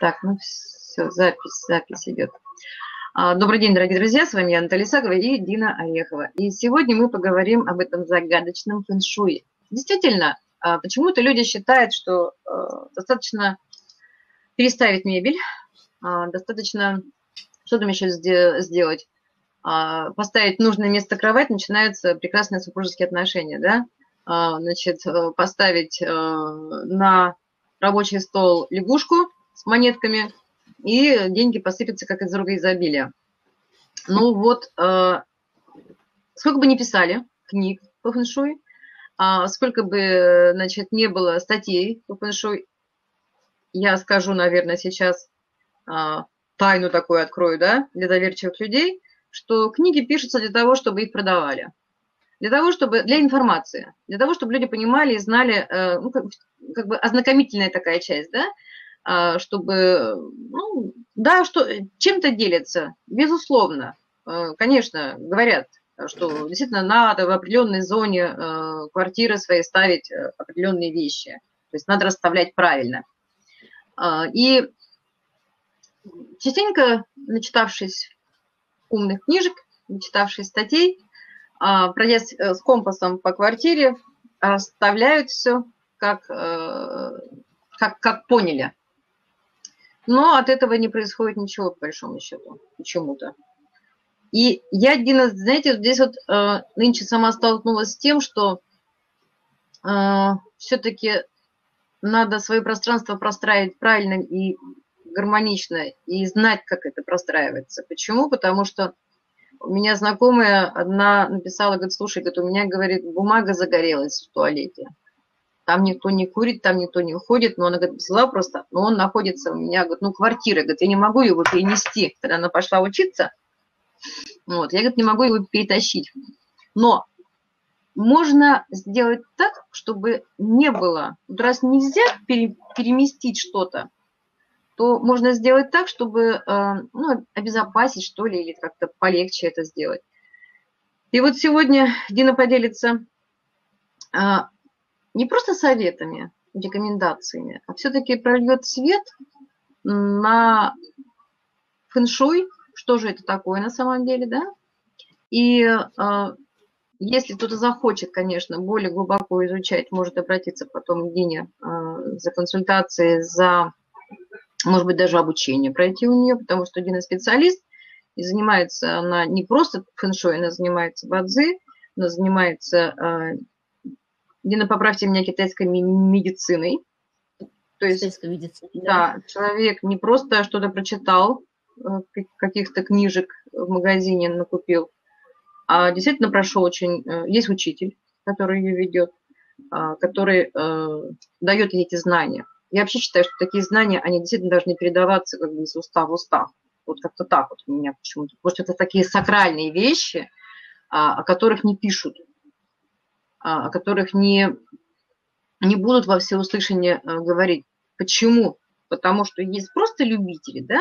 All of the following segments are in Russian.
Так, ну все, запись, запись идет. А, добрый день, дорогие друзья, с вами Анна Лисагова и Дина Орехова. И сегодня мы поговорим об этом загадочном фэншуе. Действительно, а, почему-то люди считают, что а, достаточно переставить мебель, достаточно, что там еще сделать, поставить нужное место кровать, начинаются прекрасные супружеские отношения, да? Значит, э, поставить э, на рабочий стол лягушку с монетками, и деньги посыпятся, как из рука изобилия. Ну вот, э, сколько бы ни писали книг по фэншуй, а сколько бы, значит, не было статей по фэншуй, я скажу, наверное, сейчас а, тайну такую открою, да, для доверчивых людей, что книги пишутся для того, чтобы их продавали. Для того, чтобы, для информации, для того, чтобы люди понимали и знали, э, ну, как, как бы ознакомительная такая часть, да, чтобы, ну, да, что чем-то делятся, безусловно. Э, конечно, говорят, что действительно надо в определенной зоне э, квартиры своей ставить э, определенные вещи. То есть надо расставлять правильно. А, и частенько, начитавшись умных книжек, начитавшись статей, а, пройдясь с компасом по квартире, расставляют все, как, как, как поняли. Но от этого не происходит ничего, по большому счету, почему-то. И я, Дина, знаете, здесь вот э, нынче сама столкнулась с тем, что э, все-таки надо свое пространство простраивать правильно и гармонично, и знать, как это простраивается. Почему? Потому что у меня знакомая одна написала, говорит, слушай, говорит, у меня, говорит, бумага загорелась в туалете там никто не курит, там никто не уходит, но она, говорит, взяла просто, но он находится у меня, говорит, ну, квартира, говорит, я не могу его перенести, когда она пошла учиться, вот, я, говорит, не могу его перетащить, но можно сделать так, чтобы не было, вот раз нельзя пере, переместить что-то, то можно сделать так, чтобы э, ну, обезопасить, что ли, или как-то полегче это сделать. И вот сегодня Дина поделится а, не просто советами, рекомендациями, а все-таки прольет свет на фэншуй, что же это такое на самом деле, да? И э, если кто-то захочет, конечно, более глубоко изучать, может обратиться потом к Дине э, за консультацией, за, может быть, даже обучение пройти у нее, потому что Дина специалист, и занимается она не просто фэншуй, она занимается бадзи, она занимается э, Дина, поправьте меня, китайской медициной. То есть, Китайской медициной, да. да, человек не просто что-то прочитал, э, каких-то книжек в магазине накупил, а действительно прошел очень... Э, есть учитель, который ее ведет, а, который э, дает эти знания. Я вообще считаю, что такие знания, они действительно должны передаваться как бы из уста в уста. Вот как-то так вот у меня почему-то. Потому что это такие сакральные вещи, а, о которых не пишут. А, о которых не, не будут во всеуслышание э, говорить. Почему? Потому что есть просто любители, да,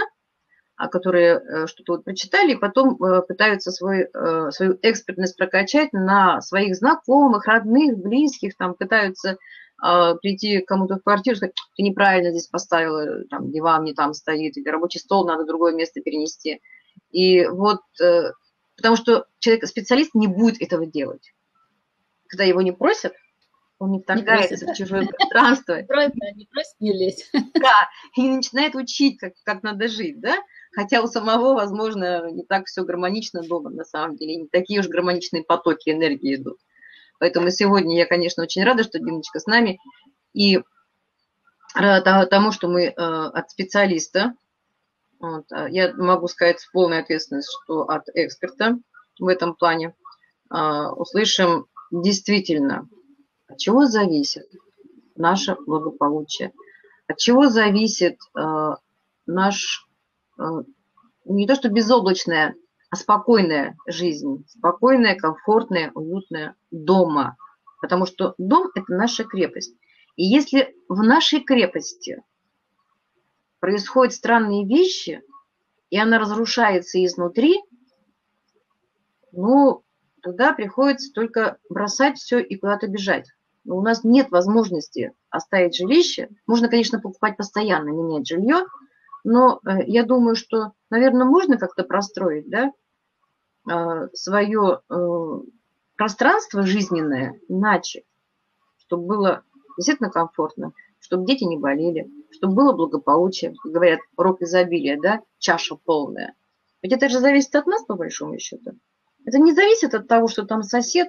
а, которые э, что-то вот прочитали и потом э, пытаются свой, свою экспертность прокачать на своих знакомых, родных, близких, там пытаются а, прийти кому-то в квартиру, сказать, ты неправильно здесь поставила, там диван не там стоит, или рабочий стол надо в другое место перенести. И вот, потому что человек-специалист не будет этого делать когда его не просят, он не вторгается не в чужое пространство. Не просит, не лезь. Да, и начинает учить, как, как надо жить, да? Хотя у самого, возможно, не так все гармонично дома, на самом деле, не такие уж гармоничные потоки энергии идут. Поэтому сегодня я, конечно, очень рада, что Диночка с нами, и рада тому, что мы э, от специалиста, вот, а я могу сказать с полной ответственностью, что от эксперта в этом плане, э, услышим Действительно, от чего зависит наше благополучие? От чего зависит э, наш, э, не то что безоблачная, а спокойная жизнь, спокойная, комфортная, уютная дома. Потому что дом – это наша крепость. И если в нашей крепости происходят странные вещи, и она разрушается изнутри, ну, тогда приходится только бросать все и куда-то бежать. Но у нас нет возможности оставить жилище. Можно, конечно, покупать постоянно, менять жилье, Но э, я думаю, что, наверное, можно как-то простроить, да, э, свое э, пространство жизненное иначе, чтобы было действительно комфортно, чтобы дети не болели, чтобы было благополучие, как говорят, рок изобилия, да, чаша полная. Ведь это же зависит от нас, по большому счету. Это не зависит от того, что там сосед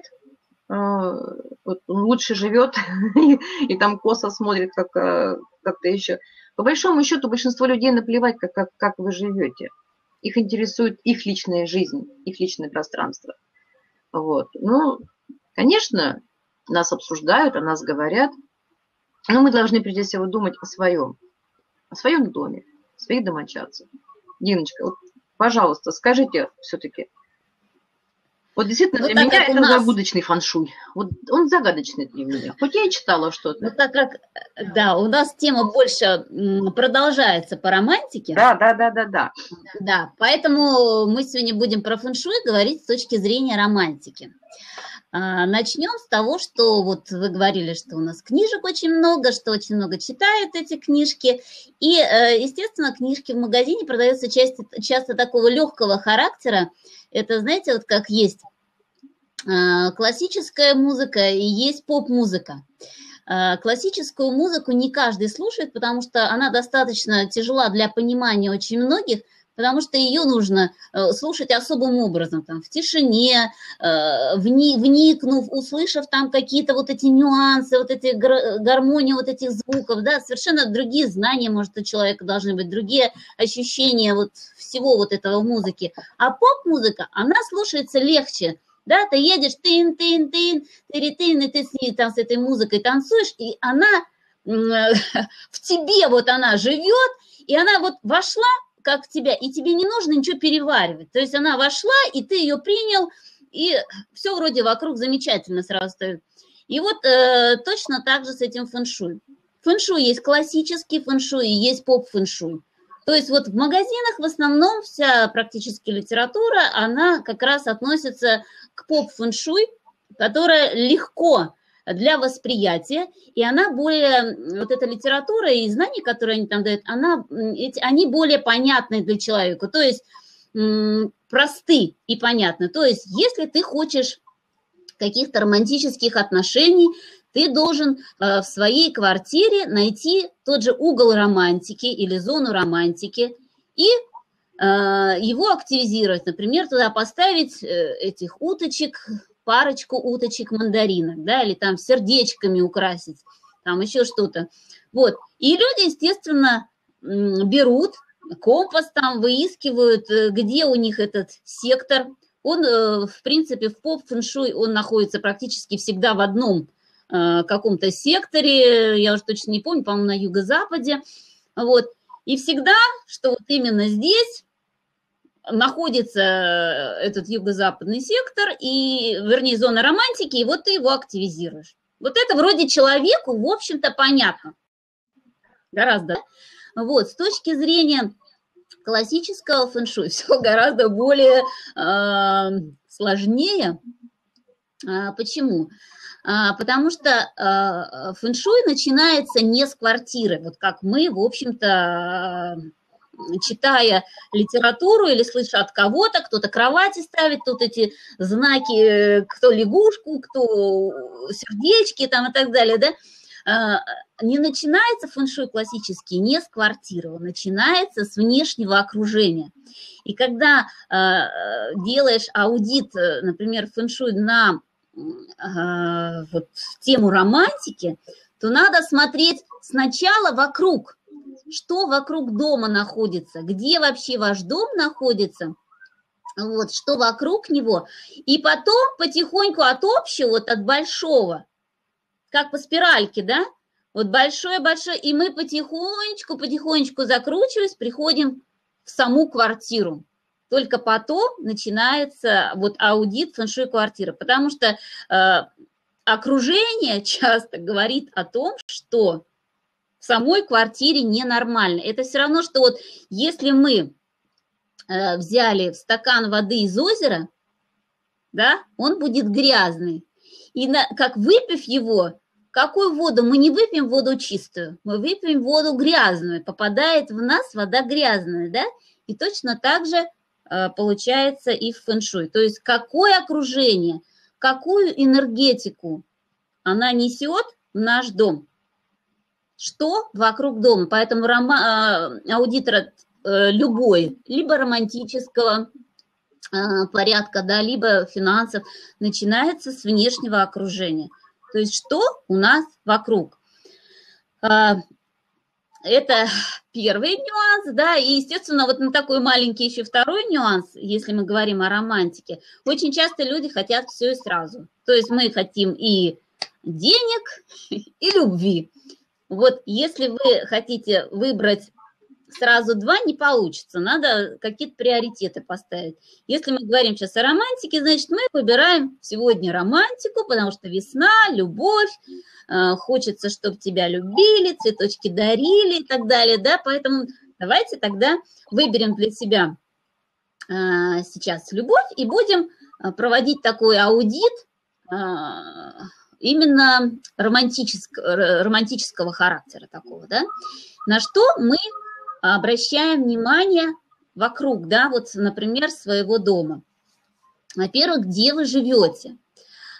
э, вот, он лучше живет и, и там косо смотрит, как э, как-то еще. По большому счету большинство людей наплевать, как, как, как вы живете. Их интересует их личная жизнь, их личное пространство. Вот. Ну, конечно, нас обсуждают, о нас говорят, но мы должны прежде всего думать о своем, о своем доме, о своих домочадцах. Диночка, вот, пожалуйста, скажите все-таки, вот действительно, ну, для меня это нас... загадочный фаншуй. Вот он загадочный для меня. Хоть я и читала что-то. Ну, так как, да, у нас тема больше продолжается по романтике. Да, да, да, да, да. Да, поэтому мы сегодня будем про фэншуй говорить с точки зрения романтики. А, начнем с того, что вот вы говорили, что у нас книжек очень много, что очень много читают эти книжки. И, э, естественно, книжки в магазине продаются часто, часто такого легкого характера. Это, знаете, вот как есть а, классическая музыка и есть поп-музыка. А, классическую музыку не каждый слушает, потому что она достаточно тяжела для понимания очень многих – потому что ее нужно э, слушать особым образом, там, в тишине, э, вни, вникнув, услышав там какие-то вот эти нюансы, вот эти гармонии вот этих звуков, да, совершенно другие знания, может, у человека должны быть, другие ощущения вот всего вот этого музыки. А поп-музыка, она слушается легче, да, ты едешь, тын, тын, тын, тыри, тын, и ты с ней там с этой музыкой танцуешь, и она в тебе вот она живет, и она вот вошла как тебя, и тебе не нужно ничего переваривать. То есть она вошла, и ты ее принял, и все вроде вокруг замечательно сразу стоит. И вот э, точно так же с этим фэншуй. Фэншуй есть классический фэншуй и есть поп-фэншуй. То есть вот в магазинах в основном вся практически литература, она как раз относится к поп-фэншуй, которая легко для восприятия, и она более, вот эта литература и знания, которые они там дают, она, они более понятны для человека, то есть просты и понятны. То есть если ты хочешь каких-то романтических отношений, ты должен э, в своей квартире найти тот же угол романтики или зону романтики и э, его активизировать. Например, туда поставить э, этих уточек, парочку уточек мандаринок, да, или там сердечками украсить, там еще что-то. Вот. И люди, естественно, берут компас там, выискивают, э, где у них этот сектор. Он, э, в принципе, в поп-фэншуй он находится практически всегда в одном э, каком-то секторе, я уже точно не помню, по-моему, на юго-западе. Вот. И всегда, что вот именно здесь находится э, этот юго-западный сектор, и, вернее, зона романтики, и вот ты его активизируешь. Вот это вроде человеку, в общем-то, понятно. Гораздо. Вот, с точки зрения классического фэншуй все гораздо более э, сложнее. А, почему? А, потому что э, фэншуй начинается не с квартиры, вот как мы, в общем-то, читая литературу или слыша от кого-то, кто-то кровати ставит, тут эти знаки, кто лягушку, кто сердечки там и так далее, да, а, не начинается фэншуй классический не с квартиры, он начинается с внешнего окружения. И когда а, делаешь аудит, например, фэншуй на а, вот, тему романтики, то надо смотреть сначала вокруг, что вокруг дома находится, где вообще ваш дом находится, вот, что вокруг него, и потом потихоньку от общего, вот от большого, как по спиральке, да, вот большое-большое, и мы потихонечку, потихонечку закручиваясь, приходим в саму квартиру. Только потом начинается вот аудит фэншуй квартиры, потому что э, окружение часто говорит о том, что в самой квартире ненормально. Это все равно, что вот если мы э, взяли стакан воды из озера, да, он будет грязный. И на, как выпив его, какую воду? Мы не выпьем воду чистую, мы выпьем воду грязную, попадает в нас вода грязная, да? И точно так же э, получается и в фэншуй. То есть какое окружение, какую энергетику она несет в наш дом, что вокруг дома. Поэтому рома, э, аудитор э, любой, либо романтического порядка, да, либо финансов, начинается с внешнего окружения – то есть что у нас вокруг? А, это первый нюанс, да, и, естественно, вот на такой маленький еще второй нюанс, если мы говорим о романтике. Очень часто люди хотят все и сразу. То есть мы хотим и денег, и любви. Вот если вы хотите выбрать сразу два не получится, надо какие-то приоритеты поставить. Если мы говорим сейчас о романтике, значит, мы выбираем сегодня романтику, потому что весна, любовь, э, хочется, чтобы тебя любили, цветочки дарили и так далее, да, поэтому давайте тогда выберем для себя э, сейчас любовь и будем э, проводить такой аудит именно романтического, романтического характера такого, да, на что мы обращаем внимание вокруг, да, вот, например, своего дома. Во-первых, где вы живете.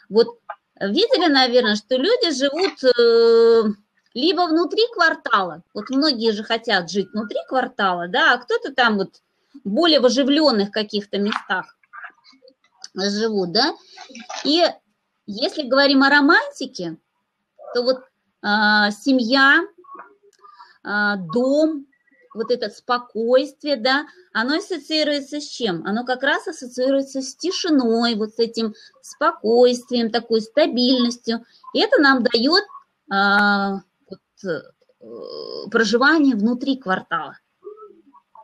Вот видели, наверное, что люди живут э, либо внутри квартала, вот многие же хотят жить внутри квартала, да, а кто-то там вот более в оживленных каких-то местах живут, да, и если говорим о романтике, то вот э, семья, э, дом, вот это спокойствие, да, оно ассоциируется с чем? Оно как раз ассоциируется с тишиной, вот с этим спокойствием, такой стабильностью. И это нам дает а, вот, э, проживание внутри квартала.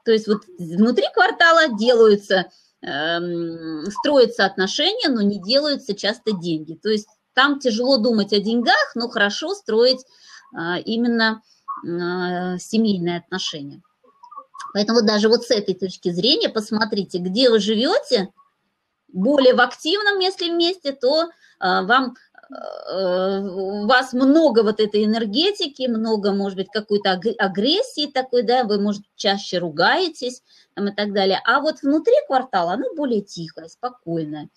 То есть вот внутри квартала делаются, э, строятся отношения, но не делаются часто деньги. То есть там тяжело думать о деньгах, но хорошо строить э, именно Э, семейные отношения. Поэтому даже вот с этой точки зрения посмотрите, где вы живете, более в активном, если месте, то э, вам у вас много вот этой энергетики, много, может быть, какой-то агрессии такой, да, вы, может, чаще ругаетесь там, и так далее. А вот внутри квартала оно более тихое, спокойное.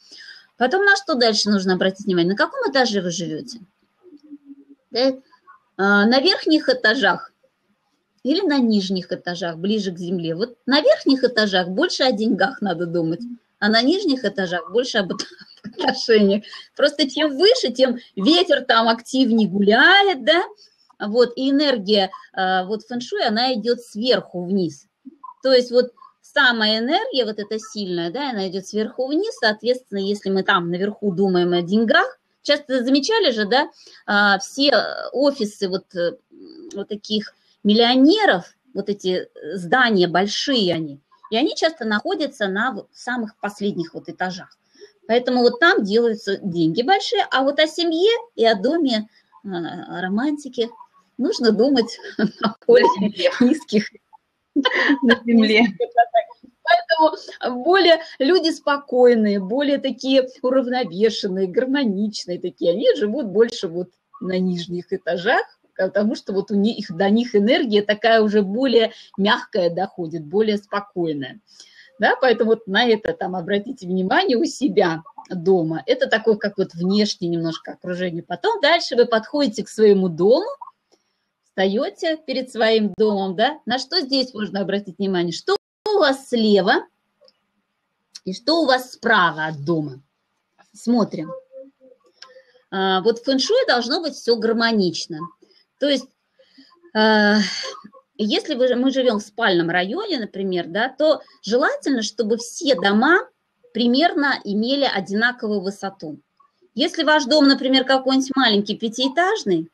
Потом на что дальше нужно обратить внимание? На каком этаже вы живете? Да? А, на верхних этажах или на нижних этажах, ближе к земле. Вот на верхних этажах больше о деньгах надо думать, а на нижних этажах больше об отношениях. Просто чем выше, тем ветер там активнее гуляет, да, вот, и энергия, а, вот фэншуй, она идет сверху вниз. То есть вот самая энергия, вот эта сильная, да, она идет сверху вниз, соответственно, если мы там наверху думаем о деньгах, Часто замечали же, да, а, все офисы вот, э, вот таких миллионеров, вот эти здания большие они, и они часто находятся на самых последних вот этажах. Поэтому вот там делаются деньги большие, а вот о семье и о доме, а, романтике нужно думать на более низких на земле. Поэтому более люди спокойные, более такие уравновешенные, гармоничные такие, они живут больше вот на нижних этажах, потому что вот у них, до них энергия такая уже более мягкая доходит, более спокойная. Да, поэтому вот на это там обратите внимание у себя дома. Это такое, как вот внешнее немножко окружение. Потом дальше вы подходите к своему дому, встаете перед своим домом, да, на что здесь можно обратить внимание? Что у вас слева и что у вас справа от дома. Смотрим. А, вот в фэншуе должно быть все гармонично. То есть, если мы живем в спальном районе, например, да, то желательно, чтобы все дома примерно имели одинаковую высоту. Если ваш дом, например, какой-нибудь маленький пятиэтажный,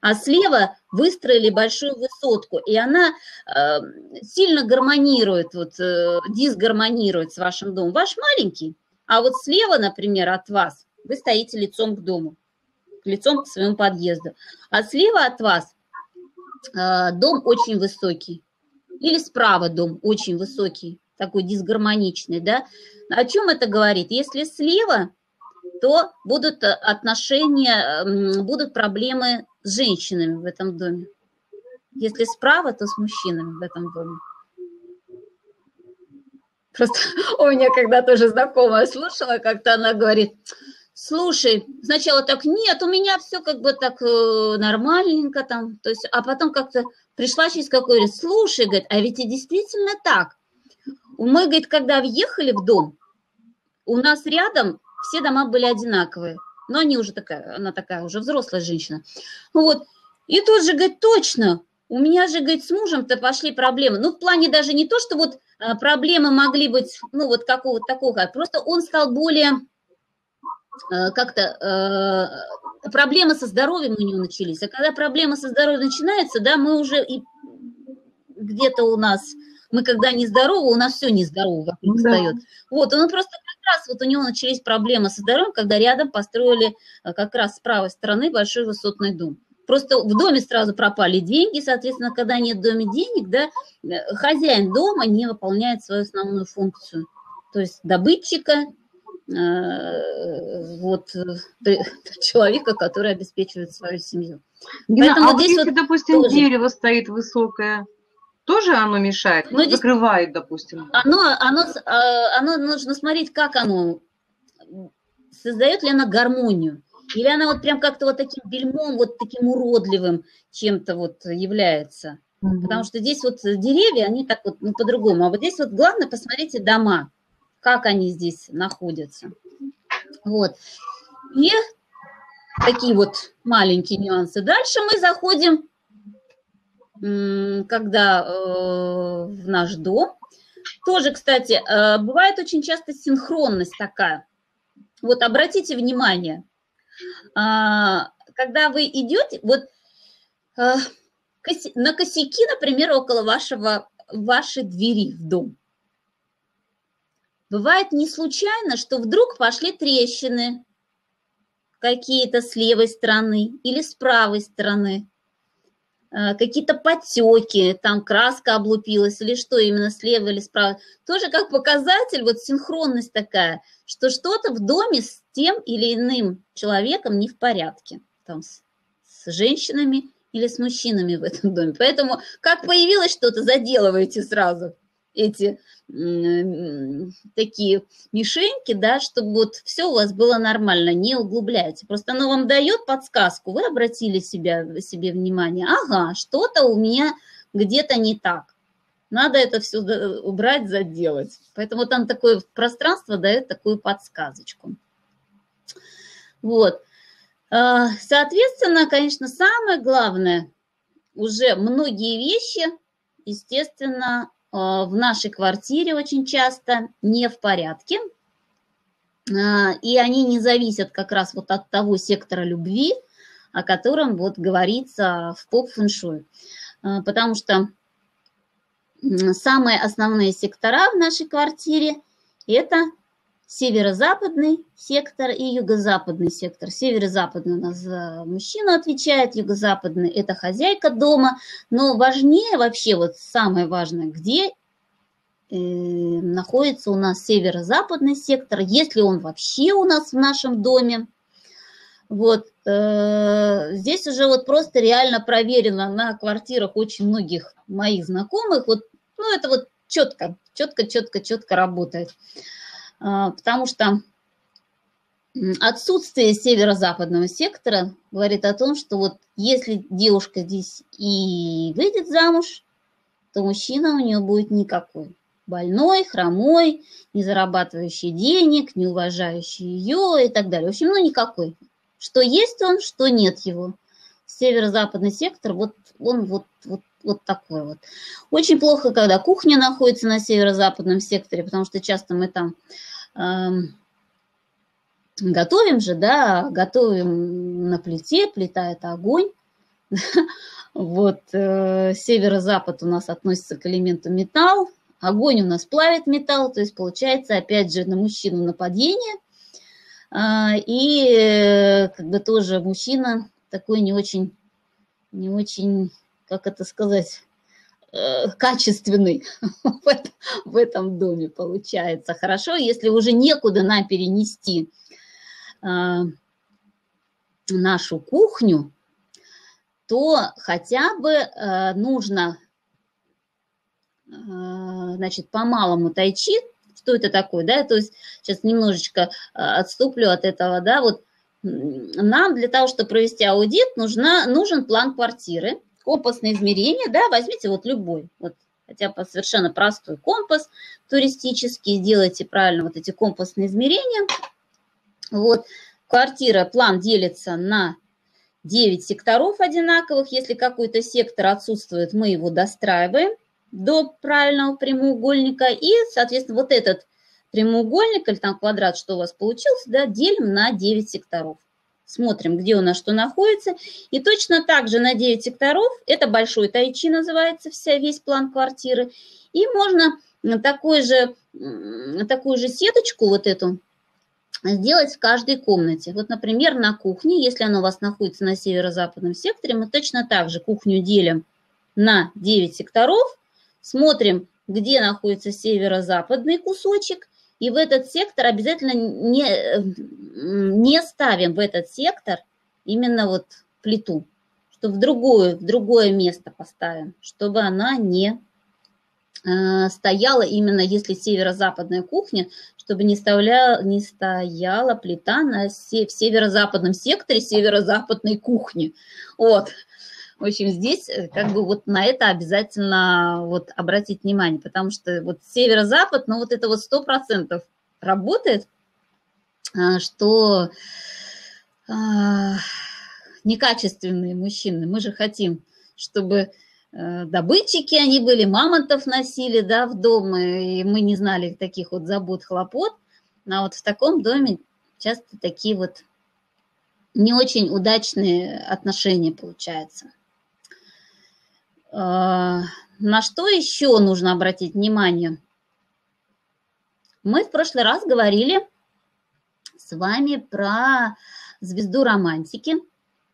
а слева выстроили большую высотку, и она э, сильно гармонирует, вот э, дисгармонирует с вашим домом. Ваш маленький, а вот слева, например, от вас вы стоите лицом к дому, лицом к своему подъезду, а слева от вас дом очень высокий, или справа дом очень высокий, такой дисгармоничный, да. О чем это говорит? Если слева то будут отношения, будут проблемы с женщинами в этом доме. Если справа, то с мужчинами в этом доме. Просто у меня когда тоже знакомая слушала, как-то она говорит, слушай, сначала так, нет, у меня все как бы так э, нормальненько там, то есть, а потом как-то пришла через какой-то, слушай, говорит, а ведь и действительно так. Мы, говорит, когда въехали в дом, у нас рядом все дома были одинаковые, но они уже такая, она такая уже взрослая женщина. Вот, и тут же, говорит, точно, у меня же, говорит, с мужем-то пошли проблемы. Ну, в плане даже не то, что вот э, проблемы могли быть, ну, вот какого-то такого, просто он стал более как-то э, проблемы со здоровьем у него начались. А когда проблемы со здоровьем начинаются, да, мы уже и где-то у нас, мы когда не здоровы, у нас все нездорово вокруг да. встает. Вот, он просто как раз, вот у него начались проблемы со здоровьем, когда рядом построили как раз с правой стороны большой высотный дом. Просто в доме сразу пропали деньги, соответственно, когда нет в доме денег, да, э, хозяин дома не выполняет свою основную функцию. То есть добытчика, э, вот э, человека, который обеспечивает свою семью. Дина, Поэтому а вот здесь если, вот допустим, тоже... дерево стоит высокое, тоже оно мешает, ну, закрывает, допустим? Оно, оно, оно нужно смотреть, как оно, создает ли оно гармонию. Или она вот прям как-то вот таким бельмом, вот таким уродливым чем-то вот является? Угу. Потому что здесь вот деревья, они так вот ну, по-другому. А вот здесь вот главное, посмотрите дома, как они здесь находятся. Вот. И такие вот маленькие нюансы. Дальше мы заходим, когда э, в наш дом. Тоже, кстати, э, бывает очень часто синхронность такая. Вот обратите внимание, а, когда вы идете, вот а, на косяки, например, около вашего, вашей двери в дом. Бывает не случайно, что вдруг пошли трещины какие-то с левой стороны или с правой стороны. Э, какие-то потеки, там краска облупилась или что именно слева или справа. Тоже как показатель, вот синхронность такая, что что-то в доме с тем или иным человеком не в порядке, там с, с женщинами или с мужчинами в этом доме. Поэтому как появилось что-то, заделывайте сразу эти такие мишеньки, да, чтобы вот все у вас было нормально, не углубляйте. Просто оно вам дает подсказку, вы обратили себя, себе внимание, ага, что-то у меня где-то не так. Надо это все убрать, заделать. Поэтому там такое пространство дает такую подсказочку. Вот. А, соответственно, конечно, самое главное, уже многие вещи, естественно, в нашей квартире очень часто не в порядке, э, и они не зависят как раз вот от того сектора любви, о котором вот говорится в поп-фэншуй. Э, потому что самые основные сектора в нашей квартире – это северо-западный сектор и юго-западный сектор. Северо-западный у нас за мужчину отвечает, юго-западный – это хозяйка дома. Но важнее вообще, вот самое важное, где э, находится у нас северо-западный сектор, если он вообще у нас в нашем доме. Вот э, здесь уже вот просто реально проверено на квартирах очень многих моих знакомых. Вот, ну, это вот четко, четко, четко, четко работает. А, потому что отсутствие северо-западного сектора говорит о том, что вот если девушка здесь и выйдет замуж, то мужчина у нее будет никакой. Больной, хромой, не зарабатывающий денег, не уважающий ее и так далее. В общем, ну никакой. Что есть он, что нет его. Северо-западный сектор, вот он вот, вот, вот такой вот. Очень плохо, когда кухня находится на северо-западном секторе, потому что часто мы там готовим же, да, готовим на плите, плита – это огонь. Вот э, северо-запад у нас относится к элементу металл, огонь у нас плавит металл, то есть получается опять же на мужчину нападение. А, и э, как бы тоже мужчина такой не очень, не очень, как это сказать, Э, качественный в, этом, в этом доме получается. Хорошо, если уже некуда нам перенести нашу кухню, то хотя бы нужно значит, по малому тайчи, что это такое, да, то есть сейчас немножечко отступлю от этого, да, вот нам для того, чтобы провести аудит, нужна, нужен план квартиры, компасное измерение, да, возьмите вот любой, вот хотя бы совершенно простой компас туристический, сделайте правильно вот эти компасные измерения. Вот, квартира, план делится на 9 секторов одинаковых, если какой-то сектор отсутствует, мы его достраиваем до правильного прямоугольника, и, соответственно, вот этот прямоугольник или там квадрат, что у вас получился, да, делим на 9 секторов. Смотрим, где у нас что находится. И точно так же на 9 секторов, это большой тайчи называется вся, весь план квартиры. И можно такой же, такую же сеточку вот эту сделать в каждой комнате. Вот, например, на кухне, если она у вас находится на северо-западном секторе, мы точно так же кухню делим на 9 секторов, смотрим, где находится северо-западный кусочек, и в этот сектор обязательно не, не ставим в этот сектор именно вот плиту, что в другое, в другое место поставим, чтобы она не э, стояла именно если северо-западная кухня, чтобы не, ставля, не стояла плита на, в северо-западном секторе северо-западной кухни. Вот. В общем, здесь э, как бы вот на это обязательно вот обратить внимание, потому что вот северо-запад, ну вот это вот сто процентов работает, а, что а, некачественные мужчины, мы же хотим, чтобы э, добытчики они были, мамонтов носили, да, в дом, и мы не знали таких вот забот, хлопот, а вот в таком доме часто такие вот не очень удачные отношения получаются. А, на что еще нужно обратить внимание? Мы в прошлый раз говорили с вами про звезду романтики.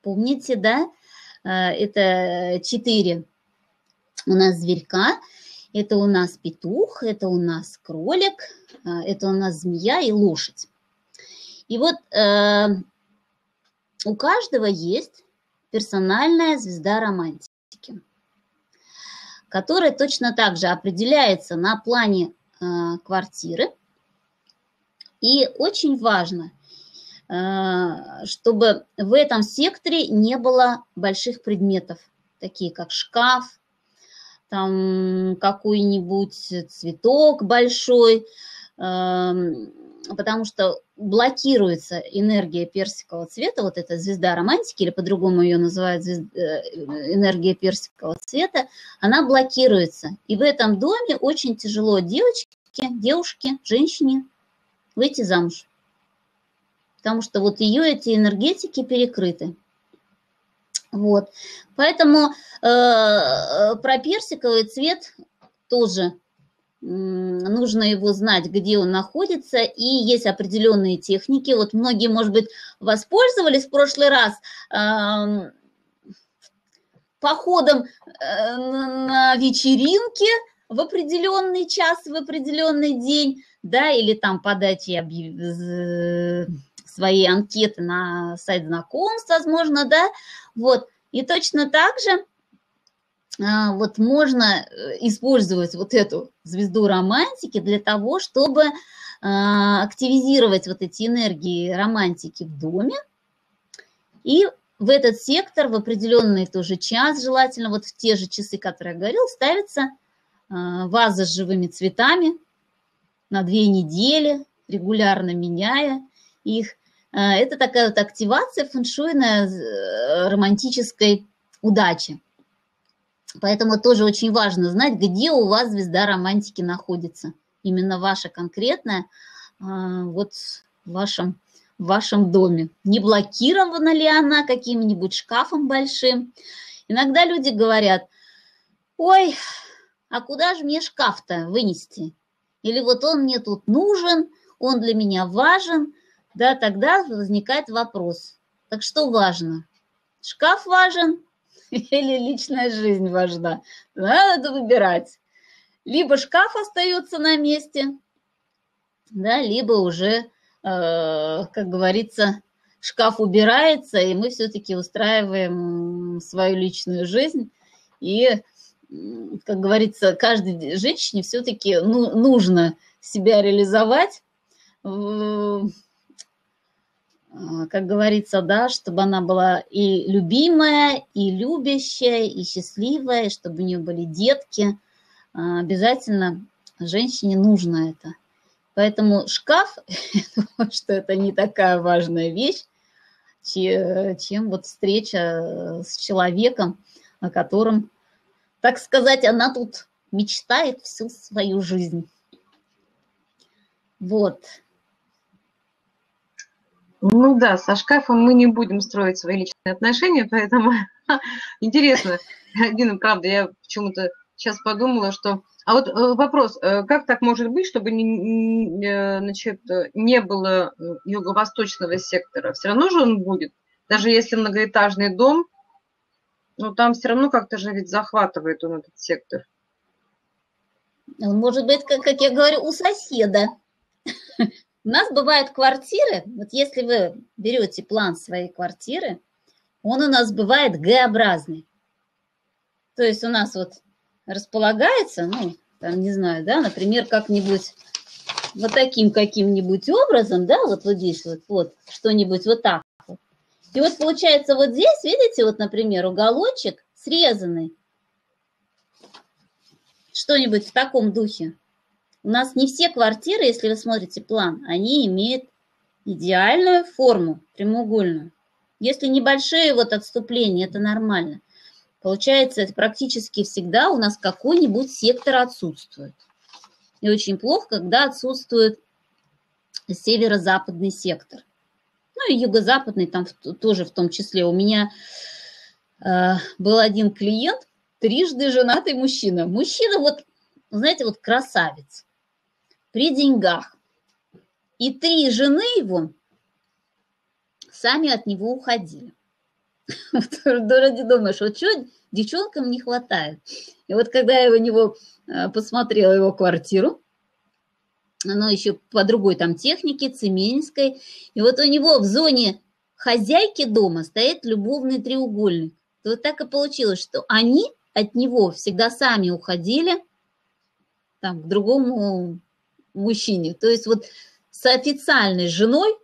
Помните, да? А, это четыре у нас зверька. Это у нас петух, это у нас кролик, а, это у нас змея и лошадь. И вот э, у каждого есть персональная звезда романтики которая точно так же определяется на плане э, квартиры. И очень важно, э, чтобы в этом секторе не было больших предметов, такие как шкаф, там какой-нибудь цветок большой, эм, потому что блокируется энергия персикового цвета, вот эта звезда романтики, или по-другому ее называют э, энергия персикового цвета, она блокируется. И в этом доме очень тяжело девочке, девушке, женщине выйти замуж. Потому что вот ее эти энергетики перекрыты. Вот. Поэтому э, э про персиковый цвет тоже нужно его знать, где он находится, и есть определенные техники. Вот многие, может быть, воспользовались в прошлый раз э, походом э, на вечеринке в определенный час, в определенный день, да, или там подать объяв... свои анкеты на сайт знакомств, возможно, да, вот. И точно так же вот можно э, использовать вот эту звезду романтики для того, чтобы а, активизировать вот эти энергии романтики в доме. И в этот сектор в определенный тоже час, желательно вот в те же часы, которые я говорил, ставится а, ваза с живыми цветами на две недели, регулярно меняя их. Это такая вот активация фэншуйная э, романтической удачи. Поэтому тоже очень важно знать, где у вас звезда романтики находится. Именно ваша конкретная, а, вот в вашем, в вашем доме. Не блокирована ли она каким-нибудь шкафом большим? Иногда люди говорят, ой, а куда же мне шкаф-то вынести? Или вот он мне тут нужен, он для меня важен, да, тогда возникает вопрос. Так что важно? Шкаф важен или личная жизнь важна. Надо выбирать. Либо шкаф остается на месте, да, либо уже э, как говорится, шкаф убирается, и мы все-таки устраиваем свою личную жизнь. И, как говорится, каждой женщине все-таки ну, нужно себя реализовать, как говорится, да, чтобы она была и любимая, и любящая, и счастливая, чтобы у нее были детки. Обязательно женщине нужно это. Поэтому шкаф, что это не такая важная вещь, чем вот встреча э, с человеком, о котором, так сказать, она тут мечтает всю свою жизнь. Вот. Ну да, со шкафом мы не будем строить свои личные отношения, поэтому интересно. Дина, правда, я почему-то сейчас подумала, что а вот э, вопрос, э, как так может быть, чтобы не, э, значит, не было юго-восточного сектора? Все равно же он будет, даже если многоэтажный дом, но там все равно как-то же ведь захватывает он этот сектор. Может быть, как, как я говорю, у соседа. У нас бывают квартиры, вот если вы берете план своей квартиры, он у нас бывает Г-образный. То есть у нас вот располагается, ну, там, не знаю, да, например, как-нибудь вот таким каким-нибудь образом, да, вот вот здесь вот, вот что-нибудь вот так вот. И вот получается вот здесь, видите, вот, например, уголочек срезанный. Что-нибудь в таком духе. У нас не все квартиры, если вы смотрите план, они имеют идеальную форму, прямоугольную. Если небольшие вот отступления, это нормально. Получается, это практически всегда у нас какой-нибудь сектор отсутствует. И очень плохо, когда отсутствует северо-западный сектор. Ну и юго-западный там тоже в том числе. У меня э, был один клиент, трижды женатый мужчина. Мужчина вот, знаете, вот красавец, при деньгах. И три жены его сами от него уходили. Вроде думаешь, вот что девчонкам не хватает. И вот когда я у него э, посмотрела его квартиру, оно еще по другой там технике, цеменской, и вот у него в зоне хозяйки дома стоит любовный треугольник. То вот так и получилось, что они от него всегда сами уходили там, к другому мужчине. То есть вот с официальной женой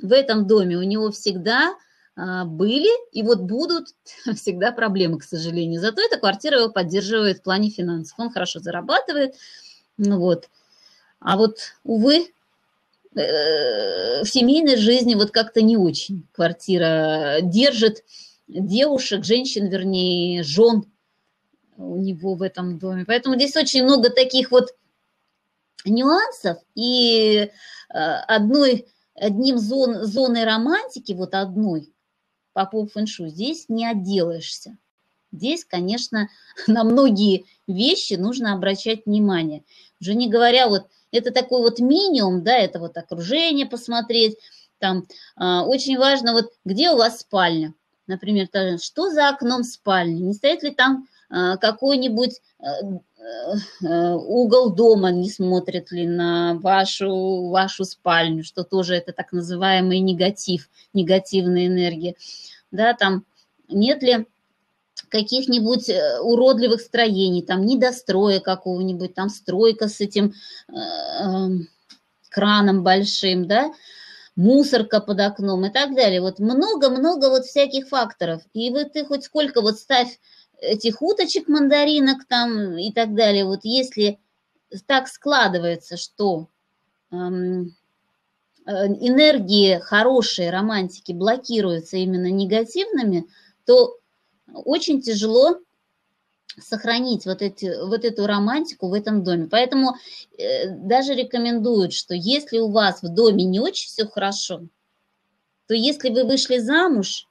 в этом доме у него всегда а, были и вот будут всегда проблемы, к сожалению. Зато эта квартира его поддерживает в плане финансов. Он хорошо зарабатывает. Ну вот. А вот, увы, э, в семейной жизни вот как-то не очень квартира держит девушек, женщин, вернее, жен у него в этом доме. Поэтому здесь очень много таких вот нюансов. И э, одной, одним зон, зоной романтики, вот одной, по поводу фэншуй. Здесь не отделаешься. Здесь, конечно, на многие вещи нужно обращать внимание. Уже не говоря, вот это такой вот минимум, да, это вот окружение посмотреть, там э, очень важно, вот где у вас спальня, например, что за окном спальни, не стоит ли там э, какой-нибудь э, угол дома, не смотрит ли на вашу, вашу спальню, что тоже это так называемый негатив, негативная энергия да, там нет ли каких-нибудь э, уродливых строений, там недостроя какого-нибудь, там стройка с этим э, эм, краном большим, да, мусорка под окном и так далее. Вот много-много вот всяких факторов. И вот ты хоть сколько вот ставь этих уточек, мандаринок там и так далее. Вот если так складывается, что эм, Э, энергии хорошие, романтики блокируются именно негативными, то очень тяжело сохранить вот, эти, вот эту романтику в этом доме. Поэтому э, даже рекомендуют, что если у вас в доме не очень все хорошо, то если вы вышли замуж,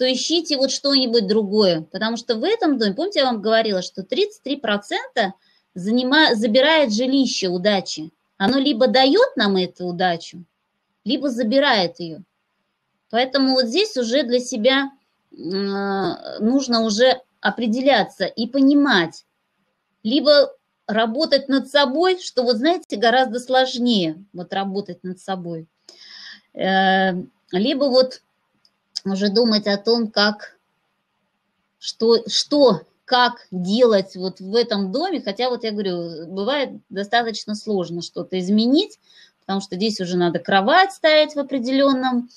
то ищите вот что-нибудь другое. Потому что в этом доме, помните, я вам говорила, что 33% занима, забирает жилище удачи. Оно либо дает нам эту удачу, либо забирает ее. Поэтому вот здесь уже для себя нужно уже определяться и понимать, либо работать над собой, что, вот знаете, гораздо сложнее вот работать над собой. Э, либо вот уже думать о том, как, что, что, как делать вот в этом доме, хотя вот я говорю, бывает достаточно сложно что-то изменить, потому что здесь уже надо кровать ставить в определенном,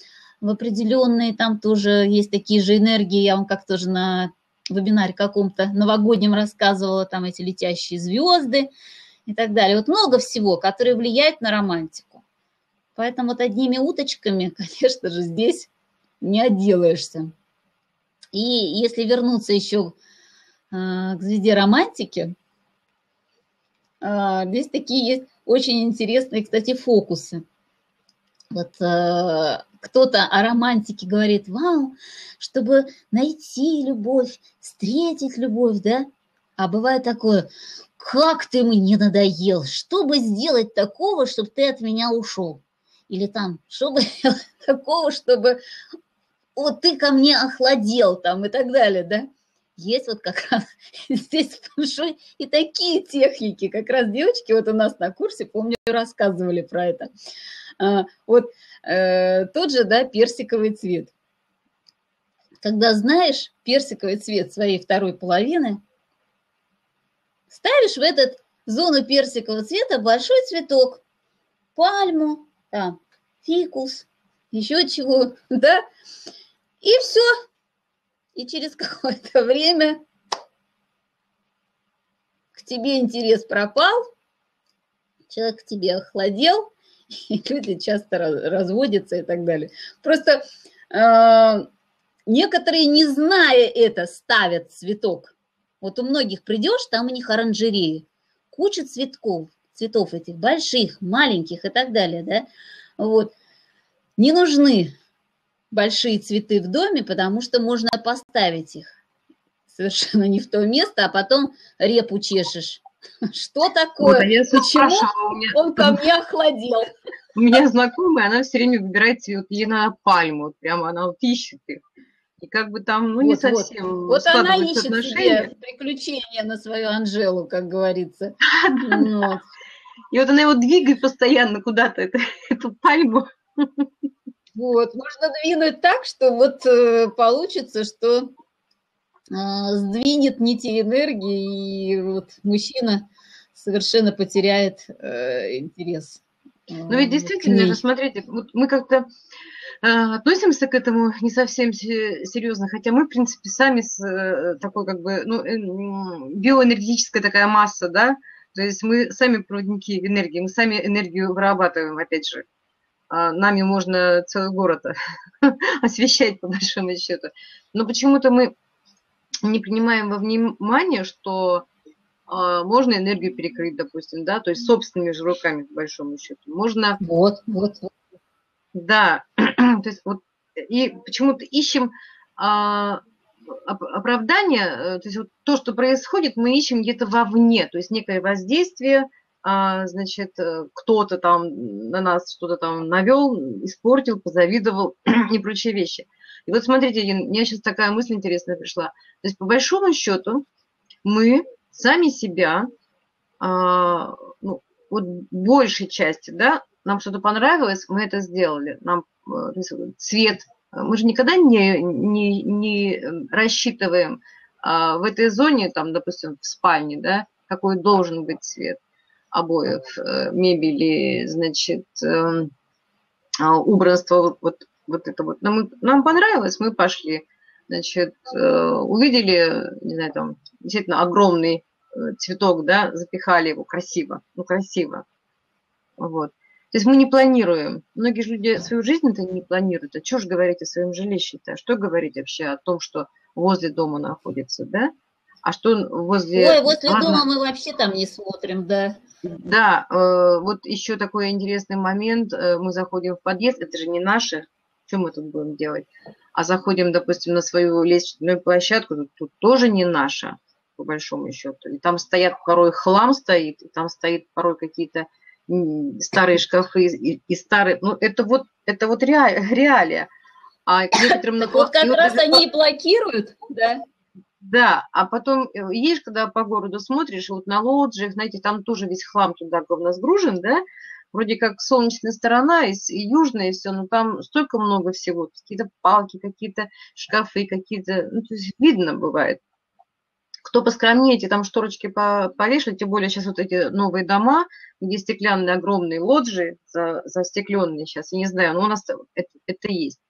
в определенные, там тоже есть такие же энергии, я вам как тоже на вебинаре каком-то новогоднем рассказывала, там эти летящие звезды и так далее. Вот много всего, которое влияет на романтику. Поэтому вот одними уточками, конечно же, здесь не отделаешься. И если вернуться еще а, к звезде романтики, а, здесь такие есть очень интересные, кстати, фокусы. Вот а, кто-то о романтике говорит, вау, чтобы найти любовь, встретить любовь, да? А бывает такое, как ты мне надоел, чтобы сделать такого, чтобы ты от меня ушел? Или там, чтобы такого, чтобы вот ты ко мне охладел там и так далее, да? Есть вот как раз здесь фэншуй и такие техники. Как раз девочки вот у нас на курсе, помню, рассказывали про это. А, вот э, тот же, да, персиковый цвет. Когда знаешь персиковый цвет своей второй половины, ставишь в этот зону персикового цвета большой цветок, пальму, там, фикус, еще чего, да, и все. И через какое-то время к тебе интерес пропал, человек к тебе охладел, и люди часто разводятся и так далее. Просто э, некоторые, не зная это, ставят цветок. Вот у многих придешь, там у них оранжереи, куча цветков, цветов этих больших, маленьких и так далее, да, вот. Не нужны большие цветы в доме, потому что можно поставить их совершенно не в то место, а потом репу чешешь. Что такое? Вот, а я Почему меня... он ко мне охладел? У меня знакомая, она все время выбирает цвет ей на пальму, прямо она вот ищет их. И как бы там, ну, не вот, совсем Вот, вот она ищет себе приключения на свою Анжелу, как говорится. И вот она его двигает постоянно куда-то, эту пальму. Вот, можно двинуть так, что вот э, получится, что э, сдвинет нити энергии, и вот мужчина совершенно потеряет э, интерес. Ну ведь действительно же, смотрите, вот мы как-то относимся к этому не совсем серьезно, хотя мы, в принципе, сами с такой как бы ну, биоэнергетическая такая масса, да, то есть мы сами проводники энергии, мы сами энергию вырабатываем, опять же. А, нами можно целый город освещать, по большому счету. Но почему-то мы не принимаем во внимание, что а, можно энергию перекрыть, допустим, да, то есть собственными же руками, по большому счету. Можно... Вот, вот, вот. Да, то есть вот, и почему-то ищем а, оправдание, э, то есть вот то, что происходит, мы ищем где-то вовне, то есть некое воздействие – значит, э, кто-то там на нас что-то там навел, испортил, позавидовал и прочие вещи. И вот смотрите, у меня сейчас такая мысль интересная пришла. То есть, по большому счету, мы сами себя, а, ну, вот большей части, да, нам что-то понравилось, мы это сделали. Нам э, цвет, мы же никогда не, не, не рассчитываем а, в этой зоне, там, допустим, в спальне, да, какой должен быть цвет обоев, э, мебели, значит, эм, а, убранство, вот, вот это вот. Нам, нам понравилось, мы пошли, значит, э, увидели, не знаю, там, действительно огромный э, цветок, да, запихали его красиво, ну, красиво. Вот. То есть мы не планируем. Многие же люди свою жизнь-то не планируют. А что же говорить о своем жилище-то? Что говорить вообще о том, что возле дома находится, да? А что возле... Ой, возле Ладно. дома мы вообще там не смотрим, да. Да, э, вот еще такой интересный момент. Э, мы заходим в подъезд, это же не наше, что мы тут будем делать? А заходим, допустим, на свою лестничную площадку, тут, тут тоже не наша, по большому счету. И там стоят порой хлам стоит, и там стоит порой какие-то старые шкафы и, и старые. Ну, это вот, это вот реалия. А некоторым... Так вот как раз они и блокируют, да? Да, а потом э, едешь, когда по городу смотришь, вот на лоджиях, знаете, там тоже весь хлам туда говно сгружен, да, вроде как солнечная сторона и, и южная, и все, но там столько много всего, какие-то палки, какие-то шкафы, какие-то, ну, то есть видно бывает. Кто поскромнее, эти там шторочки повешали, тем более сейчас вот эти новые дома, где стеклянные огромные лоджии, за, застекленные сейчас, я не знаю, но у нас это, это есть.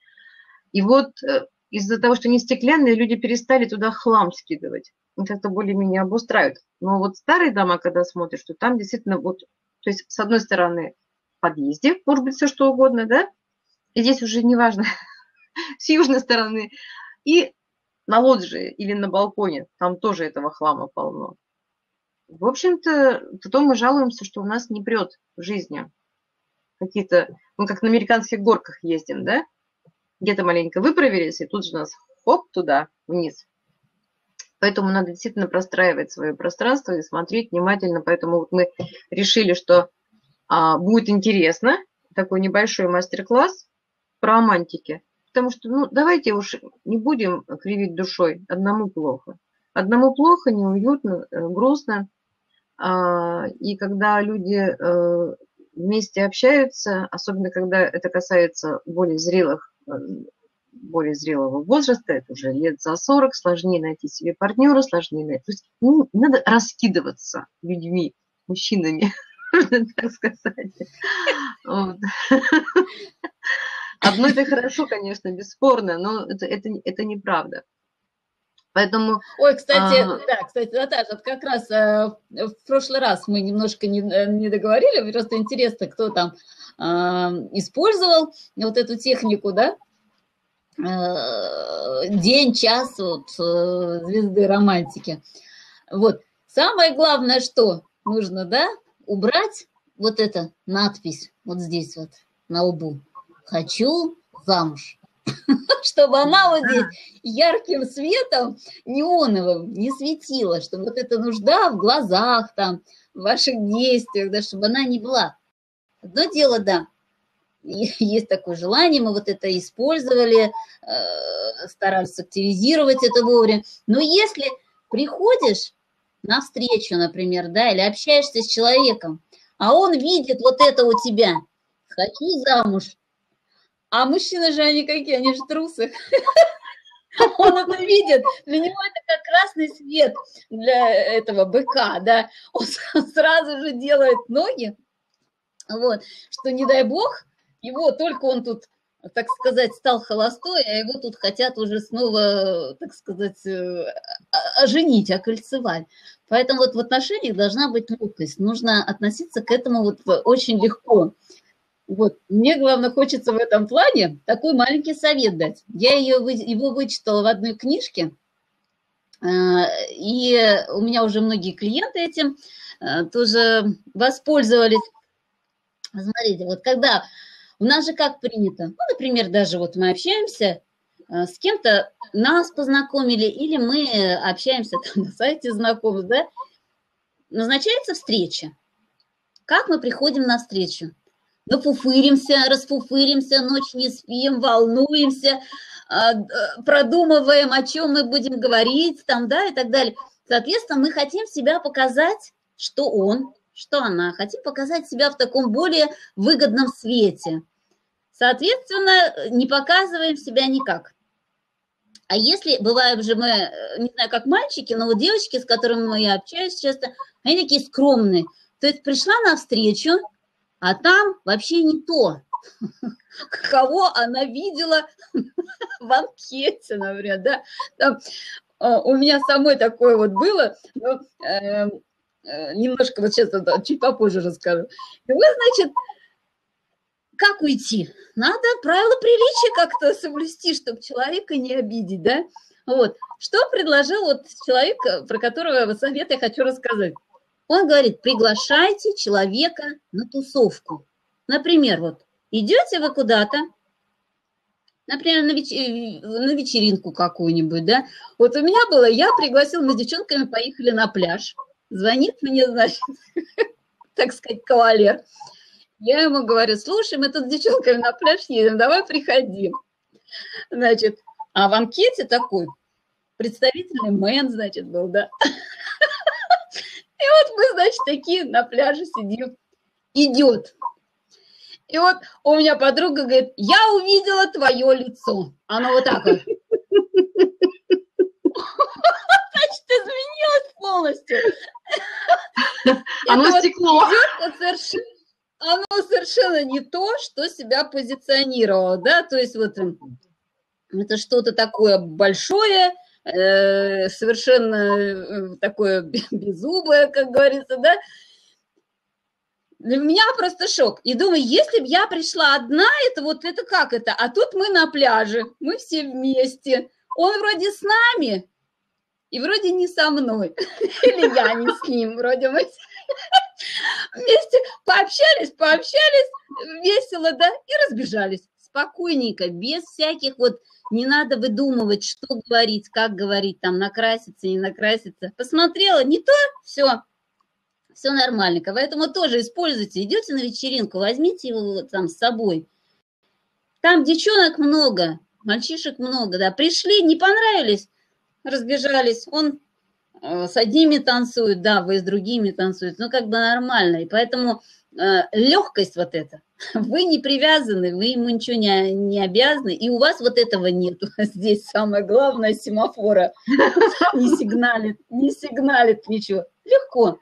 И вот э, из-за того, что не стеклянные, люди перестали туда хлам скидывать. Их как-то более-менее обустраивают. Но вот старые дома, когда смотришь, то там действительно вот, то есть с одной стороны в подъезде, может быть, все что угодно, да? И здесь уже неважно, с южной стороны. И на лоджии или на балконе, там тоже этого хлама полно. В общем-то, потом мы жалуемся, что у нас не прет в жизни. Какие-то, мы как на американских горках ездим, да? Где-то маленько выправились, и тут же нас хоп туда, вниз. Поэтому надо действительно простраивать свое пространство и смотреть внимательно. Поэтому вот мы решили, что а, будет интересно такой небольшой мастер-класс про романтики. Потому что, ну, давайте уж не будем кривить душой. Одному плохо. Одному плохо, неуютно, э, грустно. А, и когда люди э, вместе общаются, особенно когда это касается более зрелых более зрелого возраста, это уже лет за 40, сложнее найти себе партнера, сложнее найти. То есть ну, надо раскидываться людьми, мужчинами, можно так сказать. Вот. Одно это хорошо, конечно, бесспорно, но это, это, это неправда. Поэтому... Ой, кстати, а... да, кстати, Наташа, как раз э, в прошлый раз мы немножко не, э, не договорили, просто интересно, кто там использовал вот эту технику, да, э, день, час вот, э, звезды романтики. Вот, самое главное, что нужно, да, убрать вот эту надпись вот здесь вот на лбу. Хочу замуж. чтобы она вот здесь ярким светом неоновым не светила, чтобы вот эта нужда в глазах, там, в ваших действиях, да, чтобы она не была. Одно дело, да, есть такое желание, мы вот это использовали, э, старались активизировать это вовремя. Но если приходишь на встречу, например, да, или общаешься с человеком, а он видит вот это у тебя, хочу замуж, а мужчины же они какие, они же трусы. Он это видит, для него это как красный свет для этого быка, да. Он сразу же делает ноги, вот, что не дай бог, его только он тут так сказать, стал холостой, а его тут хотят уже снова, так сказать, э, оженить, окольцевать. Поэтому вот в отношениях должна быть легкость. Нужно относиться к этому вот очень легко. Вот. Мне, главное, хочется в этом плане такой маленький совет дать. Я ее, его вычитала в одной книжке, э, и у меня уже многие клиенты этим э, тоже воспользовались. Смотрите, вот когда у нас же как принято, ну, например, даже вот мы общаемся э, с кем-то, нас познакомили, или мы общаемся там на сайте знакомств, да, назначается встреча. Как мы приходим на встречу? нафуфыримся, расфуфыримся, ночь не спим, волнуемся, а, продумываем, о чем мы будем говорить, там, да, и так далее. Соответственно, мы хотим себя показать, что он, что она, хотим показать себя в таком более выгодном свете. Соответственно, не показываем себя никак. А если, бывают же мы, не знаю, как мальчики, но вот девочки, с которыми я общаюсь часто, они такие скромные. То есть пришла на встречу, а там вообще не то, кого она видела в анкете, например, да. Там, э, у меня самой такое вот было, но, э, э, немножко вот сейчас да, чуть попозже расскажу. И вы, значит, как уйти? Надо правила приличия как-то соблюсти, чтобы человека не обидеть, да? Вот. Что предложил вот человек, про которого совет я хочу рассказать? Он говорит, приглашайте человека на тусовку. Например, вот идете вы куда-то, например, на, веч... на вечеринку какую-нибудь, да. Вот у меня было, я пригласила, мы с девчонками поехали на пляж. Звонит мне, значит, так сказать, кавалер. Я ему говорю, слушай, мы тут с девчонками на пляж едем, давай приходи. Значит, а в анкете такой, представительный мэн, значит, был, да. И вот мы, значит, такие на пляже сидим. Идет. И вот у меня подруга говорит, я увидела твое лицо. Оно вот так вот. Изменилось полностью. Оно стекло. Оно совершенно не то, что себя позиционировало, да, то есть вот это что-то такое большое, э, совершенно э, такое беззубое, как говорится, да, для меня просто шок. И думаю, если бы я пришла одна, это вот это как это? А тут мы на пляже, мы все вместе. Он вроде с нами, и вроде не со мной. Или я не с ним, вроде мы вместе пообщались, пообщались, весело, да, и разбежались. Спокойненько, без всяких вот, не надо выдумывать, что говорить, как говорить, там, накраситься, не накраситься. Посмотрела, не то, все, все нормальненько. Поэтому тоже используйте. Идете на вечеринку, возьмите его там с собой. Там девчонок много, мальчишек много, да. Пришли, не понравились, разбежались. Он э, с одними танцует, да, вы с другими танцуете. Ну, как бы нормально. И поэтому э, легкость вот эта. Вы не привязаны, вы ему ничего не, не обязаны, и у вас вот этого нет. Здесь самое главное семафора. Не сигналит, не сигналит ничего. Легко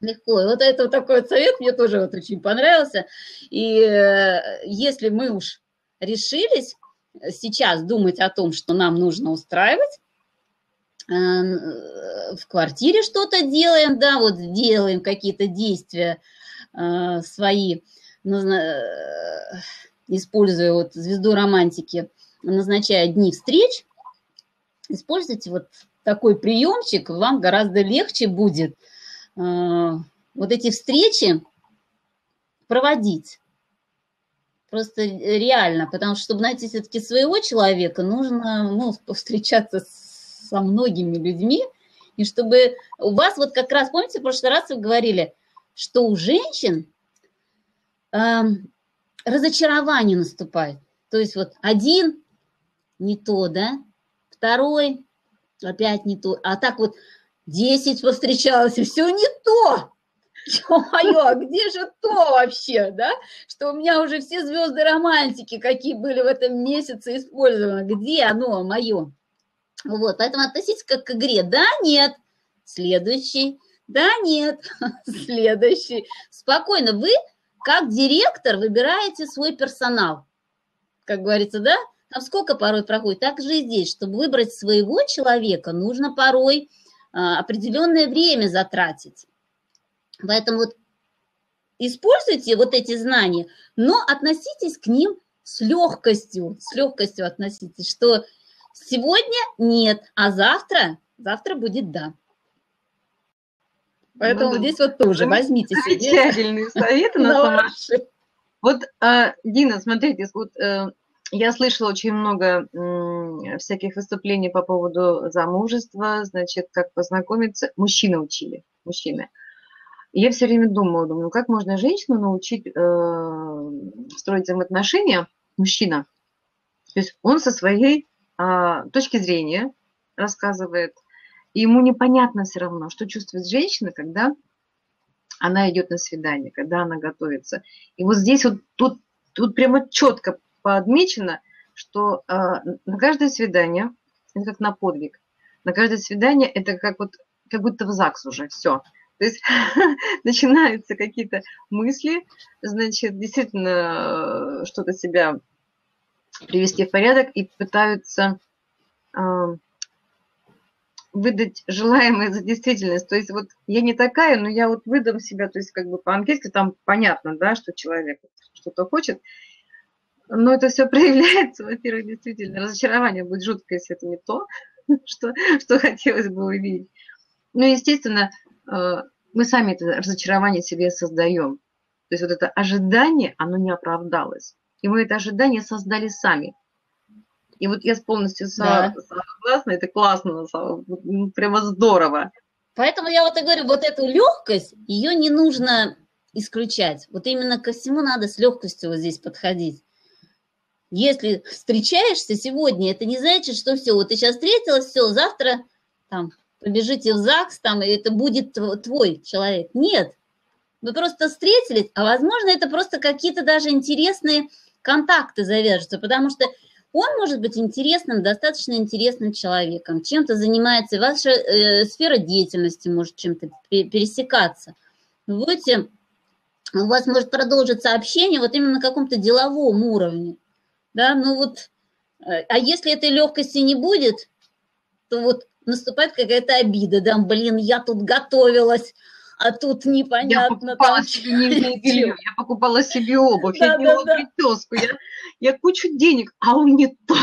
легко. И вот это вот такой вот совет мне тоже вот очень понравился. И э, если мы уж решились сейчас думать о том, что нам нужно устраивать, в квартире что-то делаем, да, вот делаем какие-то действия э, свои, используя вот звезду романтики, назначая дни встреч, используйте вот такой приемчик, вам гораздо легче будет – Э, вот эти встречи проводить. Просто реально, потому что, чтобы найти все-таки своего человека, нужно ну, встречаться со многими людьми, и чтобы у вас вот как раз, помните, в прошлый раз вы говорили, что у женщин э, разочарование наступает. То есть вот один не то, да, второй опять не то. А так вот 10 повстречалось, и все не то. Ё-моё, а где же то вообще, да? Что у меня уже все звезды романтики, какие были в этом месяце использованы. Где оно мое? Вот, поэтому относитесь как к игре. Да, нет. Следующий. Да, нет. Следующий. Спокойно. Вы, как директор, выбираете свой персонал. Как говорится, да? Там сколько порой проходит? Так же и здесь. Чтобы выбрать своего человека, нужно порой а, определенное время затратить. Поэтому вот используйте вот эти знания, но относитесь к ним с легкостью, с легкостью относитесь, что сегодня нет, а завтра, завтра будет да. Поэтому ну, здесь вот тоже возьмите себе. Замечательные советы на самом деле. Вот, а, Дина, смотрите, вот э, я слышала очень много всяких выступлений по поводу замужества, значит, как познакомиться. Мужчины учили, мужчины. И я все время думала, думаю, как можно женщину научить э, строить взаимоотношения, мужчина. То есть он со своей точки зрения рассказывает, и ему непонятно все равно, что чувствует женщина, когда она идет на свидание, когда она готовится. И вот здесь вот тут, тут прямо четко подмечено, что э, на каждое свидание, это как на подвиг, на каждое свидание это как вот как будто в ЗАГС уже, все. То есть начинаются какие-то мысли, значит, действительно э, что-то себя привести в порядок и пытаются э, выдать желаемое за действительность. То есть вот я не такая, но я вот выдам себя, то есть как бы по-английски там понятно, да, что человек что-то хочет. Но это все проявляется, во-первых, действительно, разочарование будет жуткое, если это не то, что, что хотелось бы увидеть. Ну, естественно, э, мы сами это разочарование себе создаем. То есть вот это ожидание, оно не оправдалось. И мы это ожидание создали сами. И вот я полностью да. согласна, это классно, ну, прямо здорово. Поэтому я вот и говорю, вот эту легкость, ее не нужно исключать. Вот именно ко всему надо с легкостью вот здесь подходить. Если встречаешься сегодня, это не значит, что все, вот ты сейчас встретилась, все, завтра там побежите в ЗАГС, там, и это будет твой человек. Нет, вы просто встретились, а возможно, это просто какие-то даже интересные контакты завяжутся, потому что он может быть интересным, достаточно интересным человеком, чем-то занимается, ваша э, сфера деятельности может чем-то пересекаться. Вы будете, у вас может продолжиться общение вот именно на каком-то деловом уровне. Да, ну вот, э, а если этой легкости не будет, то вот наступает какая-то обида, да, блин, я тут готовилась, а тут непонятно. Я покупала там, себе не белье, я покупала себе обувь, да, я делала да, прическу, я, я кучу денег, а он не то.